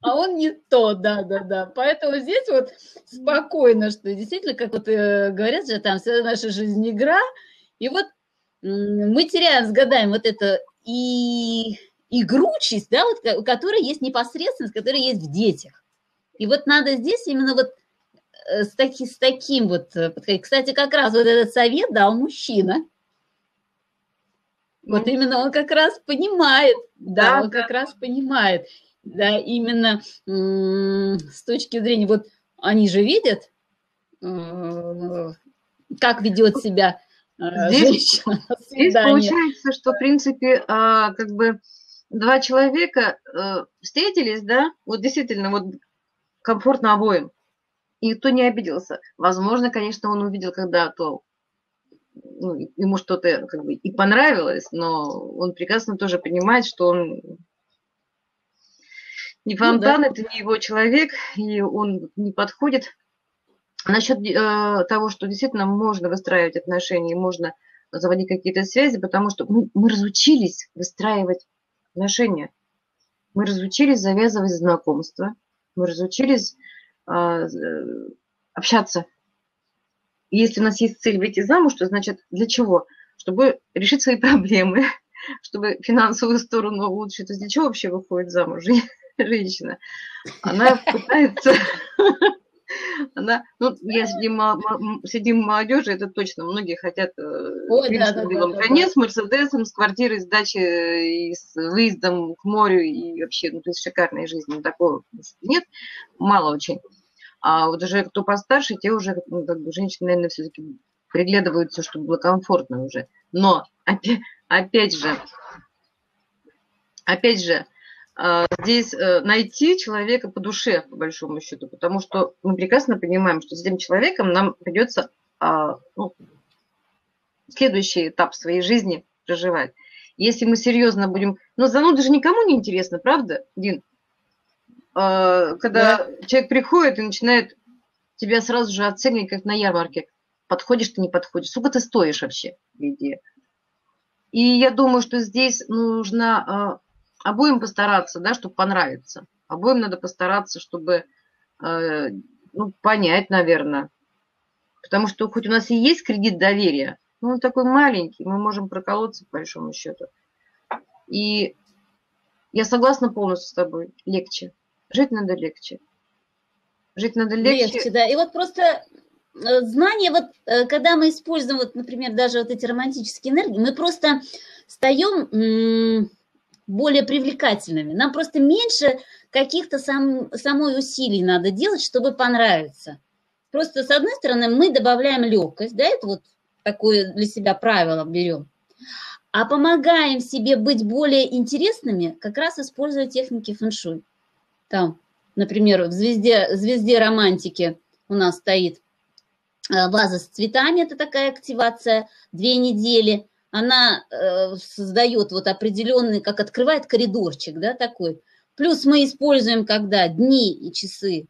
А он не то, да, да, да. Поэтому здесь вот спокойно, что действительно, как вот э, говорят же, там вся наша жизнь игра, и вот мы теряем с годами вот это и игручесть, да, вот, у которой есть непосредственность, которая есть в детях. И вот надо здесь именно вот с, таки, с таким вот э, подходить. Кстати, как раз вот этот совет дал мужчина. Вот именно он как раз понимает, да, да он да. как раз понимает, да, именно с точки зрения, вот они же видят, э, как ведет себя здесь, женщина на Здесь получается, что, в принципе, а, как бы два человека встретились, да, вот действительно, вот комфортно обоим и никто не обиделся. Возможно, конечно, он увидел когда-то, ну, ему что-то как бы и понравилось, но он прекрасно тоже понимает, что он не фонтан, ну, да. это не его человек, и он не подходит. Насчет э, того, что действительно можно выстраивать отношения, можно заводить какие-то связи, потому что мы, мы разучились выстраивать отношения. Мы разучились завязывать знакомства, мы разучились общаться. если у нас есть цель выйти замуж, то значит для чего? Чтобы решить свои проблемы, чтобы финансовую сторону улучшить. То есть для чего вообще выходит замуж женщина? Она пытается... Она, ну, я среди молодежи, это точно, многие хотят э, Ой, да, да, белом да, коне да. с Мерседесом, с квартирой, с дачей, и с выездом к морю, и вообще, ну, то есть шикарной жизни. Такого нет, мало очень. А вот уже кто постарше, те уже, ну, как бы, женщины, наверное, все-таки приглядываются, чтобы было комфортно уже. Но, опять, опять же, опять же, здесь э, найти человека по душе, по большому счету, потому что мы прекрасно понимаем, что с этим человеком нам придется а, ну, следующий этап своей жизни проживать. Если мы серьезно будем... Но зануда же никому не интересно, правда, Дин? А, когда да. человек приходит и начинает тебя сразу же оценивать, как на ярмарке. Подходишь ты, не подходишь. Сколько ты стоишь вообще, идея? И я думаю, что здесь нужно обоим постараться, да, чтобы понравиться. Обоим надо постараться, чтобы э, ну, понять, наверное. Потому что хоть у нас и есть кредит доверия, но он такой маленький, мы можем проколоться по большому счету. И я согласна полностью с тобой, легче. Жить надо легче. Жить надо легче. Легче, да. И вот просто э, знание, вот э, когда мы используем, вот, например, даже вот эти романтические энергии, мы просто встаем более привлекательными. Нам просто меньше каких-то сам, самой усилий надо делать, чтобы понравиться. Просто, с одной стороны, мы добавляем легкость, да, это вот такое для себя правило берем, а помогаем себе быть более интересными, как раз используя техники фэншуй. Там, например, в звезде, звезде романтики у нас стоит э, ваза с цветами, это такая активация, две недели – она э, создает вот определенный, как открывает коридорчик, да, такой. Плюс мы используем, когда дни и часы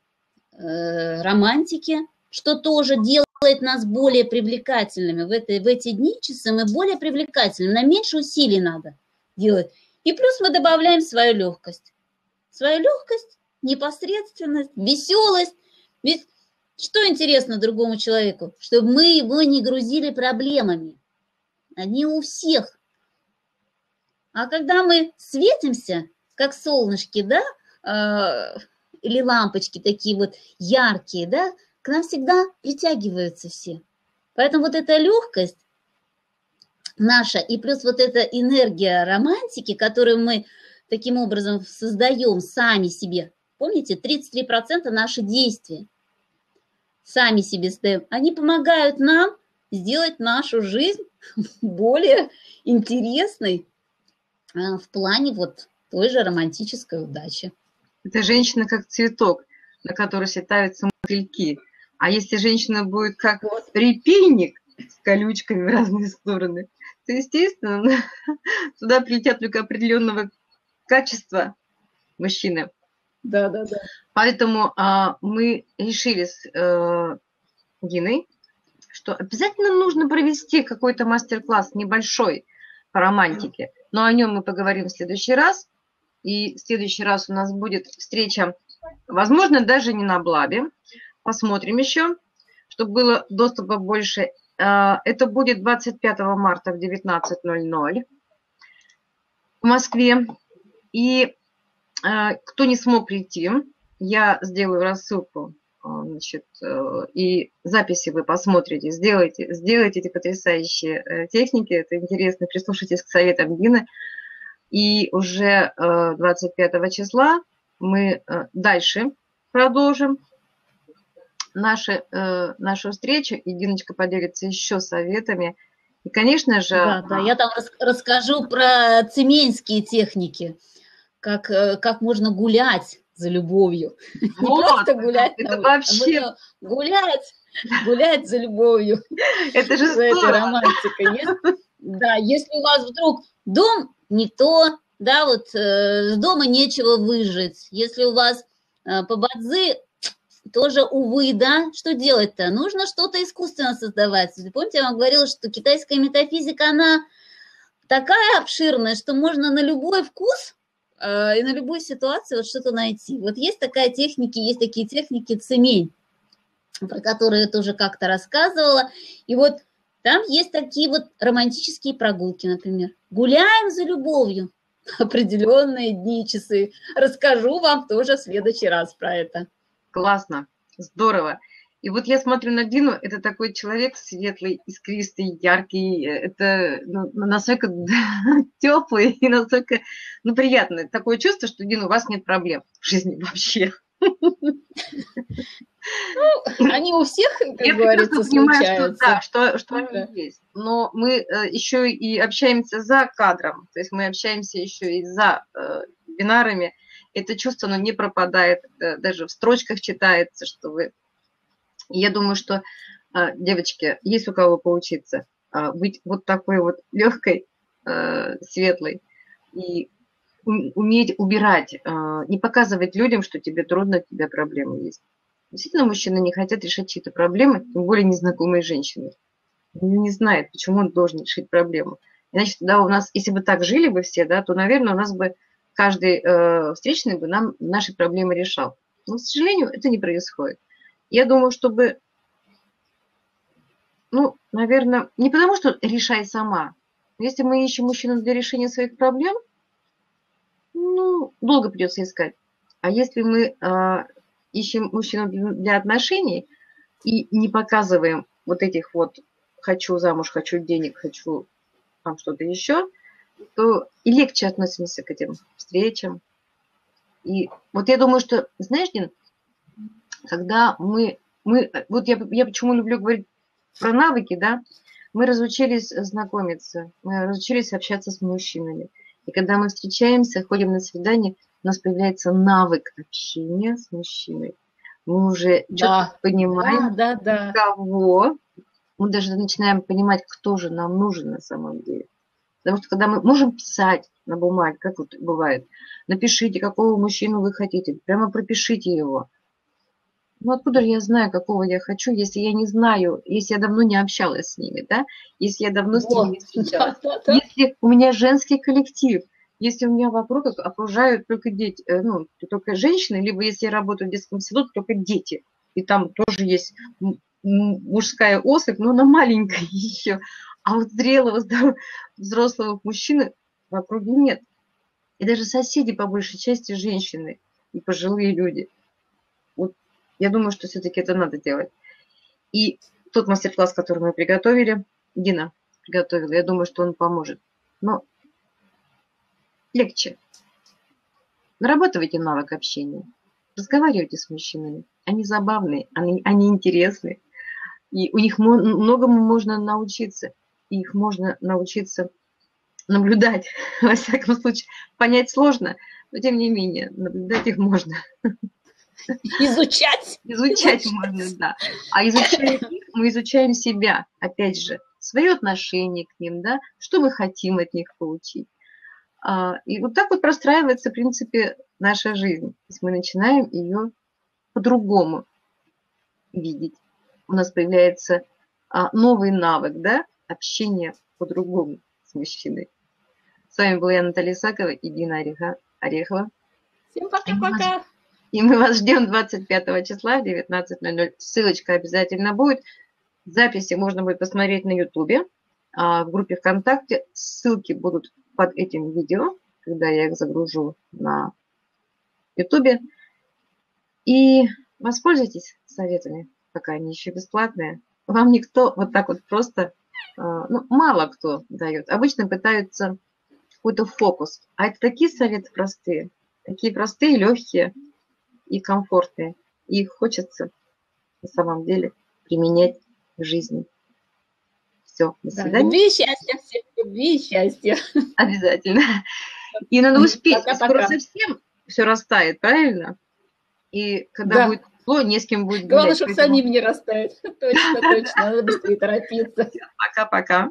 э, романтики, что тоже делает нас более привлекательными. В, этой, в эти дни часы мы более привлекательны, на меньше усилий надо делать. И плюс мы добавляем свою легкость. Свою легкость, непосредственность, веселость. Ведь что интересно другому человеку? Чтобы мы его не грузили проблемами они у всех. А когда мы светимся, как солнышки, да, э, или лампочки такие вот яркие, да, к нам всегда притягиваются все. Поэтому вот эта легкость, наша, и плюс вот эта энергия романтики, которую мы таким образом создаем сами себе. Помните, 33% наши действия сами себе ставим. Они помогают нам сделать нашу жизнь более интересной а, в плане вот той же романтической удачи. Это женщина как цветок, на который светаются мотыльки. А если женщина будет как вот. репейник с колючками в разные стороны, то, естественно, туда прилетят только определенного качества мужчины. Да, да, да. Поэтому а, мы решили с а, Диной, что обязательно нужно провести какой-то мастер-класс небольшой по романтике. Но о нем мы поговорим в следующий раз. И в следующий раз у нас будет встреча, возможно, даже не на Блабе. Посмотрим еще, чтобы было доступа больше. А, это будет 25 марта в 19.00 в Москве. И а, кто не смог прийти, я сделаю рассылку значит, э, и записи вы посмотрите, сделайте, сделайте эти потрясающие э, техники, это интересно, прислушайтесь к советам Дины. И уже 25 э, числа мы дальше продолжим наши, нашу встречу, и Диночка поделится еще советами. И, конечно же... Да, да, я там расскажу про цеменские техники, как, как можно гулять за любовью. Вот, Не просто гулять, это на вообще... А гулять, гулять за любовью. Это же за этой романтикой. Если, да, если у вас вдруг дом не то, да, вот э, с дома нечего выжить. Если у вас э, по бадзи тоже, увы, да, что делать-то? Нужно что-то искусственно создавать. Помните, я вам говорила, что китайская метафизика, она такая обширная, что можно на любой вкус и на любую ситуацию вот что-то найти. Вот есть такая техника, есть такие техники цемень, про которые я тоже как-то рассказывала. И вот там есть такие вот романтические прогулки, например. Гуляем за любовью определенные дни, часы. Расскажу вам тоже в следующий раз про это. Классно, здорово. И вот я смотрю на Дину, это такой человек светлый, искристый, яркий, это ну, настолько теплый и настолько ну, приятный. Такое чувство, что, Дина, у вас нет проблем в жизни вообще. Ну, они у всех, как Я говорится, понимаю, Что, да, что, что да. они есть. Но мы э, еще и общаемся за кадром, то есть мы общаемся еще и за э, бинарами. Это чувство, оно не пропадает, э, даже в строчках читается, что вы я думаю, что, а, девочки, есть у кого поучиться а, быть вот такой вот легкой, а, светлой и уметь убирать, не показывать людям, что тебе трудно, у тебя проблемы есть. Действительно, мужчины не хотят решать чьи-то проблемы, тем более незнакомые женщины. Он не знает, почему он должен решить проблему. Иначе тогда у нас, если бы так жили бы все, да, то, наверное, у нас бы каждый э, встречный бы нам наши проблемы решал. Но, к сожалению, это не происходит. Я думаю, чтобы, ну, наверное, не потому, что решай сама. Если мы ищем мужчину для решения своих проблем, ну, долго придется искать. А если мы э, ищем мужчину для отношений и не показываем вот этих вот хочу замуж, хочу денег, хочу там что-то еще, то и легче относимся к этим встречам. И вот я думаю, что, знаешь, Дин, когда мы, мы вот я, я почему люблю говорить про навыки, да, мы разучились знакомиться, мы разучились общаться с мужчинами. И когда мы встречаемся, ходим на свидание, у нас появляется навык общения с мужчиной. Мы уже да. четко понимаем, да, да, да. кого. Мы даже начинаем понимать, кто же нам нужен на самом деле. Потому что когда мы можем писать на бумаге, как вот бывает, напишите, какого мужчину вы хотите, прямо пропишите его – ну откуда же я знаю, какого я хочу, если я не знаю, если я давно не общалась с ними, да? Если я давно с ними не встречалась. Если у меня женский коллектив, если у меня вокруг окружают только дети, э, ну, только женщины, либо если я работаю в детском саду, только дети. И там тоже есть мужская особь, но она маленькая еще. А вот зрелого, взрослого мужчины в округе нет. И даже соседи по большей части женщины и пожилые люди – я думаю, что все-таки это надо делать. И тот мастер-класс, который мы приготовили, Дина, приготовила. Я думаю, что он поможет. Но легче. Нарабатывайте навык общения. Разговаривайте с мужчинами. Они забавные, они, они интересные. И у них многому можно научиться. И их можно научиться наблюдать, во всяком случае. Понять сложно, но тем не менее, наблюдать их можно. Изучать? Изучать можно, да. А изучая их, мы изучаем себя, опять же, свое отношение к ним, да, что мы хотим от них получить. А, и вот так вот простраивается, в принципе, наша жизнь. То есть мы начинаем ее по-другому видеть. У нас появляется а, новый навык, да, общения по-другому с мужчиной. С вами была я, Наталья Сакова и Дина Орехова. Всем пока-пока. И мы вас ждем 25 числа в 19.00. Ссылочка обязательно будет. Записи можно будет посмотреть на Ютубе, а в группе ВКонтакте. Ссылки будут под этим видео, когда я их загружу на Ютубе. И воспользуйтесь советами, пока они еще бесплатные. Вам никто вот так вот просто, а, ну, мало кто дает. Обычно пытаются какой-то фокус. А это такие советы простые, такие простые, легкие и комфортные. И их хочется на самом деле применять в жизни. Все, до свидания. Да, любви и счастья всем, любви и счастья. Обязательно. И надо успеть, пока, скоро пока. совсем все растает, правильно? И когда да. будет тепло, не с кем будет Главное, чтобы поэтому... самим не растает. Точно, точно. Надо быстрее торопиться. Пока-пока.